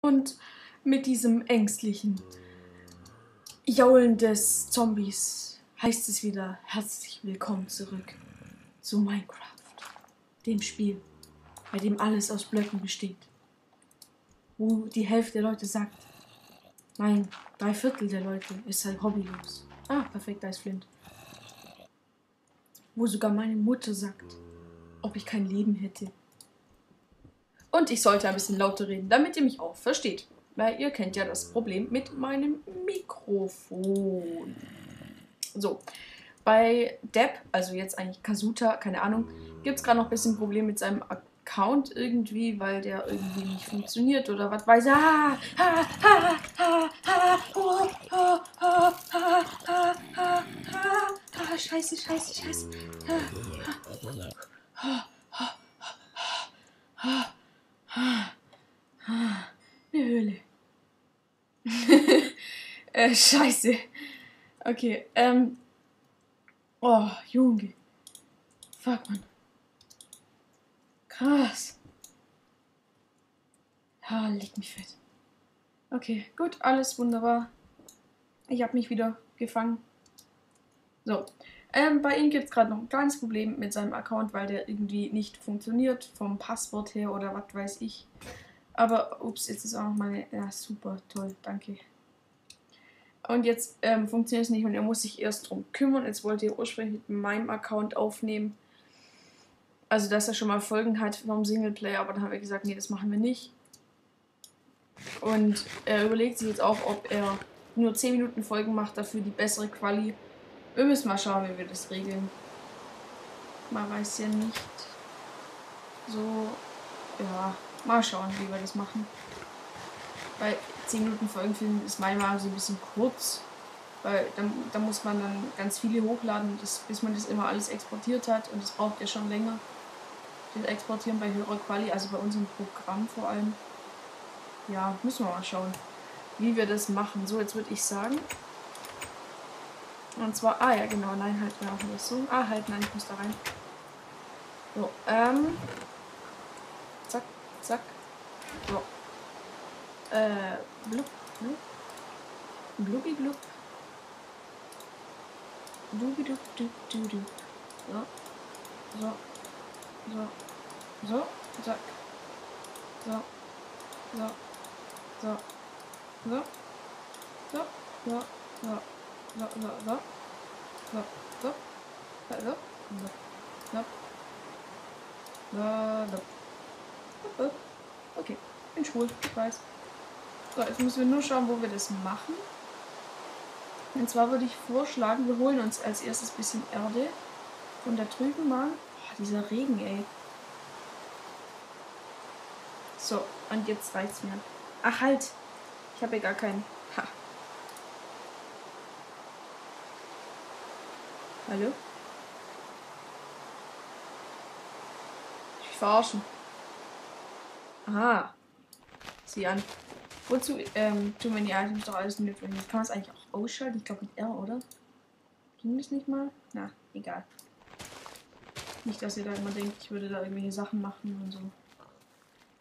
Und mit diesem ängstlichen Jaulen des Zombies heißt es wieder herzlich willkommen zurück zu Minecraft, dem Spiel, bei dem alles aus Blöcken besteht. Wo die Hälfte der Leute sagt, nein, drei Viertel der Leute ist halt hobbylos. Ah, perfekt, da ist Flint. Wo sogar meine Mutter sagt, ob ich kein Leben hätte. Und ich sollte ein bisschen lauter reden, damit ihr mich auch versteht. Weil ihr kennt ja das Problem mit meinem Mikrofon. So, bei Depp, also jetzt eigentlich Kasuta, keine Ahnung, gibt es gerade noch ein bisschen Problem mit seinem Account irgendwie, weil der irgendwie nicht funktioniert oder was weiß ich. Ah, ah, ah, ah, ah, oh, ah, ah, ah, ah, ah, ah, scheiße, scheiße, scheiße. Ah, ah, ah, ah, ah, ah, eine Höhle. Äh, scheiße. Okay, ähm. Oh, Junge. Fuck, man. Krass. Ja, leg mich fett. Okay, gut, alles wunderbar. Ich habe mich wieder gefangen. So. Ähm, bei ihm gibt es gerade noch ein kleines Problem mit seinem Account, weil der irgendwie nicht funktioniert, vom Passwort her oder was weiß ich. Aber, ups, jetzt ist auch noch meine. Ja, super, toll, danke. Und jetzt ähm, funktioniert es nicht und er muss sich erst drum kümmern. Jetzt wollte er ursprünglich mit meinem Account aufnehmen. Also, dass er schon mal Folgen hat vom Singleplayer, aber dann haben wir gesagt, nee, das machen wir nicht. Und er überlegt sich jetzt auch, ob er nur 10 Minuten Folgen macht, dafür die bessere Quali. Wir müssen mal schauen, wie wir das regeln. Man weiß ja nicht. So, ja. Mal schauen, wie wir das machen. Bei 10 Minuten Folgenfilm ist manchmal so ein bisschen kurz, weil da, da muss man dann ganz viele hochladen, das, bis man das immer alles exportiert hat und das braucht ja schon länger. Das Exportieren bei höherer Quali, also bei unserem Programm vor allem. Ja, müssen wir mal schauen, wie wir das machen. So, jetzt würde ich sagen. Und zwar, ah ja, genau, nein, halt, wir machen das so. Ah, halt, nein, ich muss da rein. So, ähm, Zack. So. Äh, blub, blub. Blubbi blub. Dubi dub dub dub dub. So. So. So. So. Zack. So. So. So. So. So. So. So. So. So. So. So. So. So. So. So. So. Okay, bin schwul, ich weiß. So, jetzt müssen wir nur schauen, wo wir das machen. Und zwar würde ich vorschlagen, wir holen uns als erstes ein bisschen Erde. Von da drüben mal. Oh, dieser Regen, ey. So, und jetzt reicht's mir. Ach halt! Ich habe ja gar keinen. Ha. Hallo? Ich verarschen. Aha. Sieh an. Wozu ähm, tun wir die Items doch alles notwendig? Kann man es eigentlich auch ausschalten? Ich glaube mit R, oder? Ging das nicht mal? Na, egal. Nicht, dass ihr da immer denkt, ich würde da irgendwelche Sachen machen und so.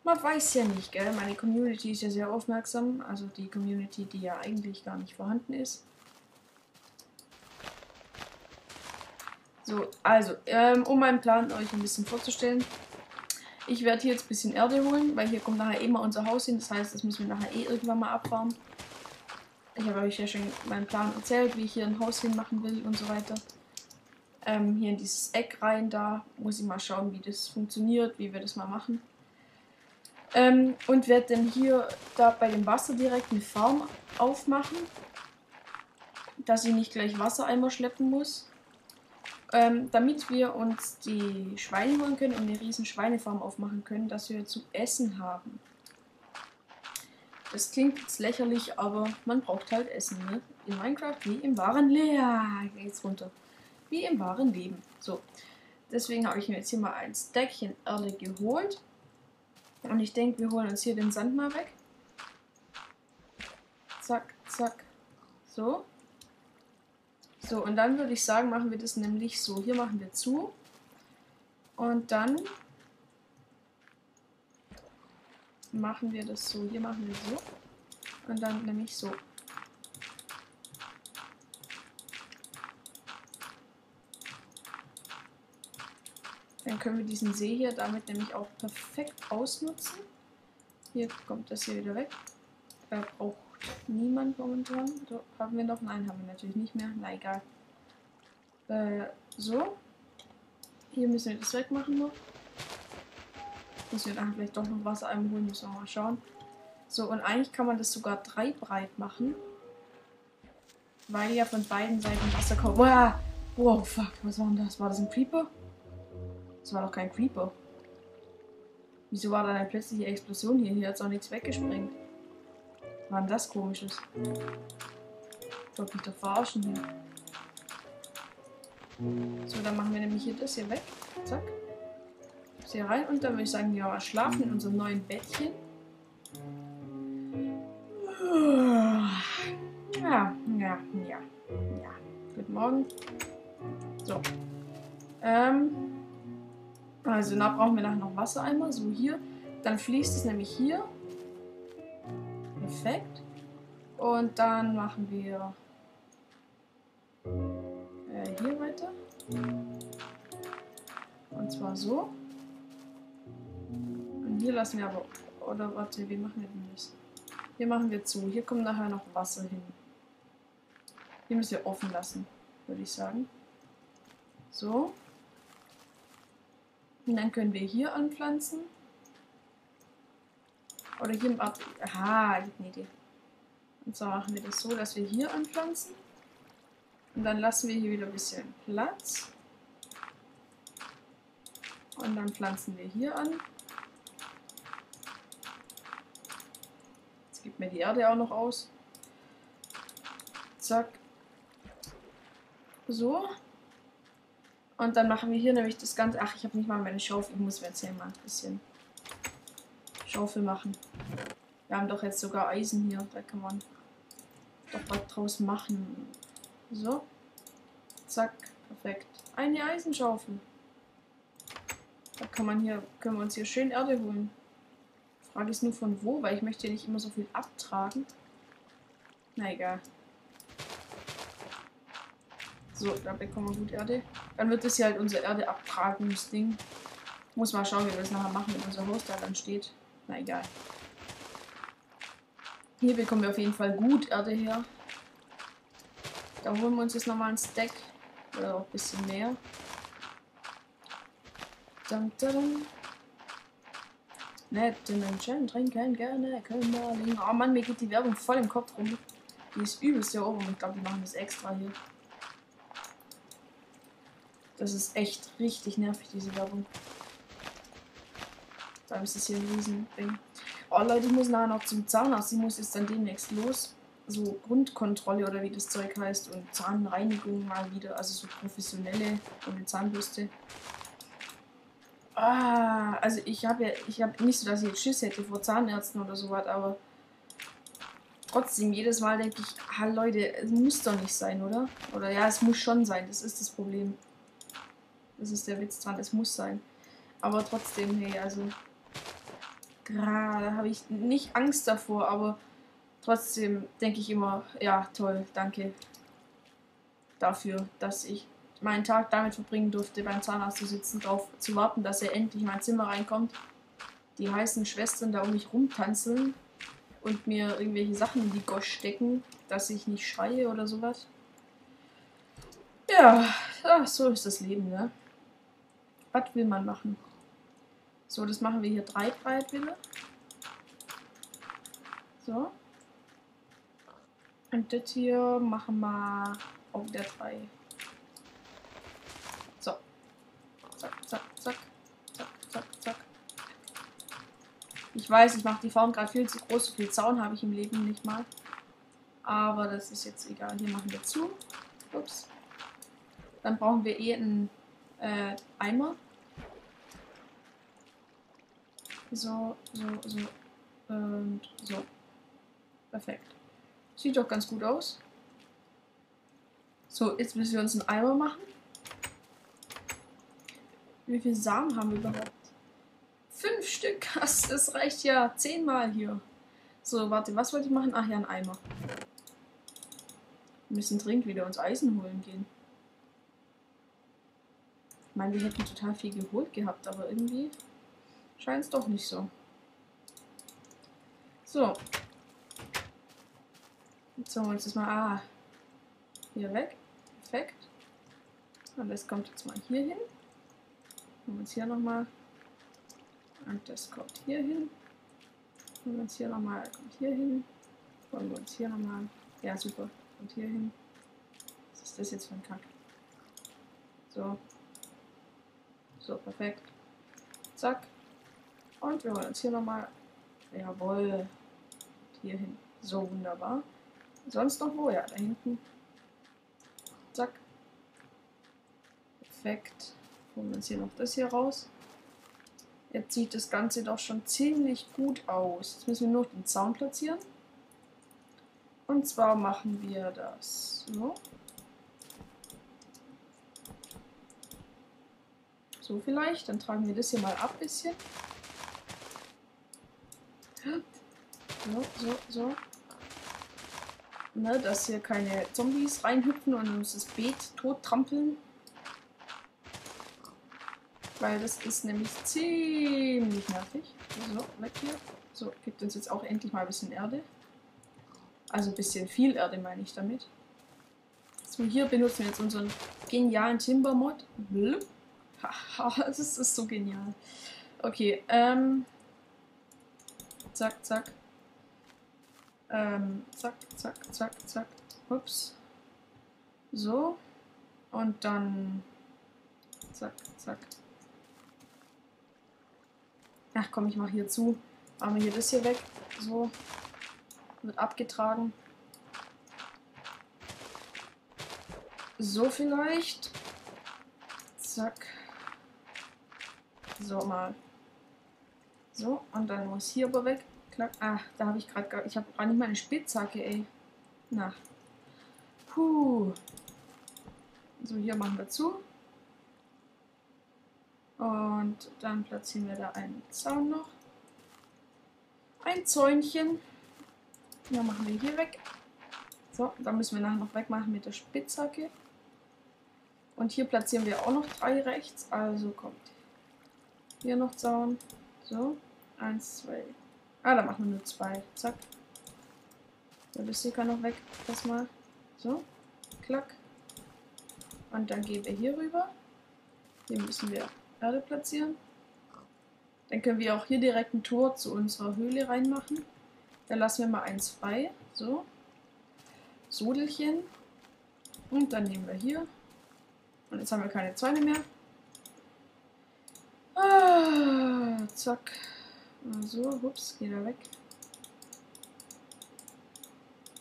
Man weiß ja nicht, gell? Meine Community ist ja sehr aufmerksam. Also die Community, die ja eigentlich gar nicht vorhanden ist. So, also, ähm, um meinen Plan euch ein bisschen vorzustellen. Ich werde hier jetzt ein bisschen Erde holen, weil hier kommt nachher immer unser Haus hin. Das heißt, das müssen wir nachher eh irgendwann mal abfahren. Ich habe euch ja schon meinen Plan erzählt, wie ich hier ein Haus hinmachen will und so weiter. Ähm, hier in dieses Eck rein, da muss ich mal schauen, wie das funktioniert, wie wir das mal machen. Ähm, und werde dann hier da bei dem Wasser direkt eine Farm aufmachen, dass ich nicht gleich Wassereimer schleppen muss. Ähm, damit wir uns die Schweine holen können und eine riesen Schweinefarm aufmachen können, dass wir zu essen haben. Das klingt jetzt lächerlich, aber man braucht halt Essen, ne? In Minecraft wie im wahren Leben. Ja, geht's runter. Wie im wahren Leben. So. Deswegen habe ich mir jetzt hier mal ein Stackchen Erde geholt. Und ich denke, wir holen uns hier den Sand mal weg. Zack, zack. So. So, und dann würde ich sagen, machen wir das nämlich so. Hier machen wir zu. Und dann machen wir das so. Hier machen wir so. Und dann nämlich so. Dann können wir diesen See hier damit nämlich auch perfekt ausnutzen. Hier kommt das hier wieder weg. Da braucht niemand momentan. So, haben wir noch? Nein, haben wir natürlich nicht mehr. Na egal. Äh, so. Hier müssen wir das wegmachen noch. Müssen wir dann vielleicht doch noch Wasser einholen, müssen wir mal schauen. So, und eigentlich kann man das sogar drei breit machen. Weil ja von beiden Seiten Wasser kommt. Wow, wow fuck, was war denn das? War das ein Creeper? Das war doch kein Creeper. Wieso war da eine plötzliche Explosion hier? Hier hat es auch nichts weggesprengt. War denn das komisches? Ich wollte mich doch verarschen hier. So, dann machen wir nämlich hier das hier weg. Zack. Das hier rein. Und dann würde ich sagen, ja, schlafen in unserem neuen Bettchen. Ja, ja, ja. Ja. Guten Morgen. So. Ähm. Also, da brauchen wir nachher noch Wassereimer. So hier. Dann fließt es nämlich hier. Perfekt. Und dann machen wir äh, hier weiter. Und zwar so. Und hier lassen wir aber. Oder warte, wie machen wir denn das? Hier machen wir zu. Hier kommt nachher noch Wasser hin. Hier müssen wir offen lassen, würde ich sagen. So. Und dann können wir hier anpflanzen. Oder hier im Ab. Aha, ich habe eine Idee. Und zwar machen wir das so, dass wir hier anpflanzen. Und dann lassen wir hier wieder ein bisschen Platz. Und dann pflanzen wir hier an. Jetzt gibt mir die Erde auch noch aus. Zack. So. Und dann machen wir hier nämlich das Ganze. Ach, ich habe nicht mal meine Schaufel. Ich muss mir jetzt hier mal ein bisschen Schaufel machen. Wir haben doch jetzt sogar Eisen hier. Da kann man doch was draus machen. So. Zack. Perfekt. Eine Eisenschaufel. Da kann man hier, können wir uns hier schön Erde holen. Frage ist nur von wo, weil ich möchte nicht immer so viel abtragen. Na egal. So, da bekommen wir gut Erde. Dann wird das hier halt unser Erde abtragungsding. Muss mal schauen, wie wir das nachher machen, wenn unser Haus da dann steht. Na egal. Hier bekommen wir auf jeden Fall gut Erde her. Da holen wir uns jetzt nochmal ein Stack. Oder auch ein bisschen mehr. Dum, dum. Netten Menschen trinken gerne Kümmerling. Oh Mann, mir geht die Werbung voll im Kopf rum. Die ist übelst hier oben. Ich glaube, die machen das extra hier. Das ist echt richtig nervig, diese Werbung. Da ist es hier ein Riesending. Oh Leute, ich muss nachher noch zum Zahnarzt. Ich muss jetzt dann demnächst los. So Grundkontrolle oder wie das Zeug heißt und Zahnreinigung mal wieder. Also so professionelle und Zahnbürste. Ah, also ich habe ja, ich habe nicht so, dass ich jetzt Schiss hätte vor Zahnärzten oder sowas, aber trotzdem, jedes Mal denke ich, ah Leute, es muss doch nicht sein, oder? Oder ja, es muss schon sein, das ist das Problem. Das ist der Witz dran, es muss sein. Aber trotzdem, hey, also gerade habe ich nicht Angst davor, aber trotzdem denke ich immer, ja, toll, danke dafür, dass ich meinen Tag damit verbringen durfte, beim Zahnarzt zu sitzen, darauf zu warten, dass er endlich in mein Zimmer reinkommt, die heißen Schwestern da um mich rumtanzeln und mir irgendwelche Sachen in die Gosch stecken, dass ich nicht schreie oder sowas. Ja, ach, so ist das Leben, ne? Was will man machen? So, das machen wir hier drei breit wieder. So. Und das hier machen wir auch wieder drei. So. Zack, zack, zack. Zack, zack, zack. Ich weiß, ich mache die Form gerade viel zu groß. So viel Zaun habe ich im Leben nicht mal. Aber das ist jetzt egal. Hier machen wir zu. Ups. Dann brauchen wir eh einen äh, Eimer. So, so, so und so. Perfekt. Sieht doch ganz gut aus. So, jetzt müssen wir uns einen Eimer machen. Wie viele Samen haben wir überhaupt? Fünf Stück. Das, reicht ja zehnmal hier. So, warte, was wollte ich machen? Ach ja, ein Eimer. Wir müssen dringend wieder uns Eisen holen gehen. Ich meine, wir hätten total viel geholt gehabt, aber irgendwie scheint es doch nicht so. So. Jetzt holen wir uns das mal. Ah. Hier weg. Perfekt. Und das kommt jetzt mal hier hin. Holen wir uns hier nochmal. Und das kommt hier hin. Holen wir uns hier nochmal. Kommt hier hin. Holen wir uns hier nochmal. Ja, super. Kommt hier hin. Was ist das jetzt für ein Kack? So. So, perfekt. Zack. Und wir holen uns hier nochmal. Jawohl. Hier hin. So wunderbar. Sonst noch wo? Ja, da hinten. Zack. Perfekt. Holen wir uns hier noch das hier raus. Jetzt sieht das Ganze doch schon ziemlich gut aus. Jetzt müssen wir nur den Zaun platzieren. Und zwar machen wir das so. So vielleicht. Dann tragen wir das hier mal ab ein So, so, so. Ne, dass hier keine Zombies reinhüpfen und uns das Beet tot trampeln. Weil das ist nämlich ziemlich nervig. So, weg hier. So, gibt uns jetzt auch endlich mal ein bisschen Erde. Also ein bisschen viel Erde meine ich damit. So, hier benutzen wir jetzt unseren genialen Timber-Mod. Haha, das ist so genial. Okay, ähm. Zack, zack. Ähm, zack, zack, zack, zack. Ups. So. Und dann. Zack, zack. Ach komm, ich mache hier zu. Machen wir hier das hier weg. So. Wird abgetragen. So vielleicht. Zack. So mal. So, und dann muss hier aber weg. Klack. Ach, da habe ich gerade. Ich habe gar nicht meine Spitzhacke, ey. Na. Puh. So, hier machen wir zu. Und dann platzieren wir da einen Zaun noch. Ein Zäunchen. Ja, machen wir hier weg. So, dann müssen wir nachher noch wegmachen mit der Spitzhacke. Und hier platzieren wir auch noch drei rechts. Also kommt hier noch Zaun. So, eins, zwei. Ah, da machen wir nur zwei. Zack. Hier kann noch weg. Das mal. So, klack. Und dann gehen wir hier rüber. Hier müssen wir Erde platzieren. Dann können wir auch hier direkt ein Tor zu unserer Höhle reinmachen. Da lassen wir mal eins frei. So. Sodelchen. Und dann nehmen wir hier. Und jetzt haben wir keine Zäune mehr. Ah, zack. So, hups, geht er weg.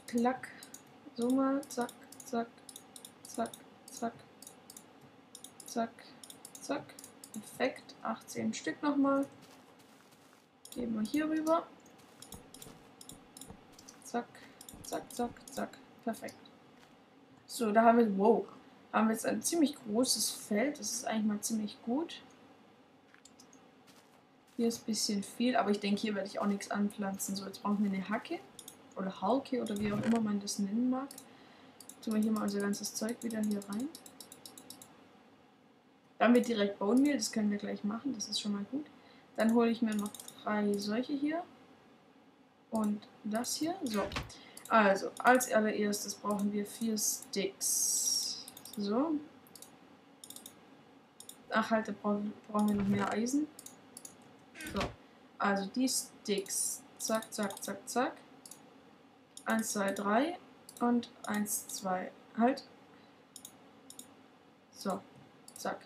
Klack. So mal, zack, zack, zack, zack, zack, zack. Perfekt. 18 Stück nochmal. Geben wir hier rüber. Zack, zack, zack, zack. Perfekt. So, da haben wir, wow, haben wir jetzt ein ziemlich großes Feld. Das ist eigentlich mal ziemlich gut. Hier ist ein bisschen viel, aber ich denke, hier werde ich auch nichts anpflanzen. So, jetzt brauchen wir eine Hacke oder Halke oder wie auch immer man das nennen mag. Tun wir hier mal unser ganzes Zeug wieder hier rein. Dann wird direkt Bone Meal, das können wir gleich machen, das ist schon mal gut. Dann hole ich mir noch drei solche hier. Und das hier. So. Also, als allererstes brauchen wir vier Sticks. So. Ach halt, da brauchen wir noch mehr Eisen. So. Also die Sticks. Zack, zack, zack, zack. Eins, zwei, drei. Und eins, zwei. Halt. So. Zack.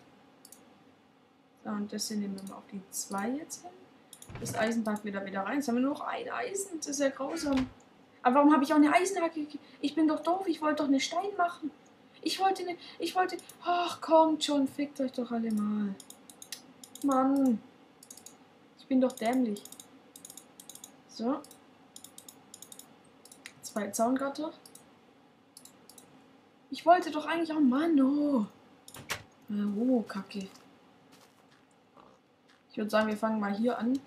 So, und das hier nehmen wir mal auf die 2 jetzt hin. Das Eisen packen wir da wieder rein. Jetzt haben wir nur noch ein Eisen. Das ist ja grausam. Aber warum habe ich auch eine Eisenhacke? Ich bin doch doof. Ich wollte doch eine Stein machen. Ich wollte eine. Ich wollte. Ach, kommt schon. Fickt euch doch alle mal. Mann. Bin doch dämlich. So. Zwei Zaungatter. Ich wollte doch eigentlich auch. Mann, oh. Oh, Kacke. Ich würde sagen, wir fangen mal hier an.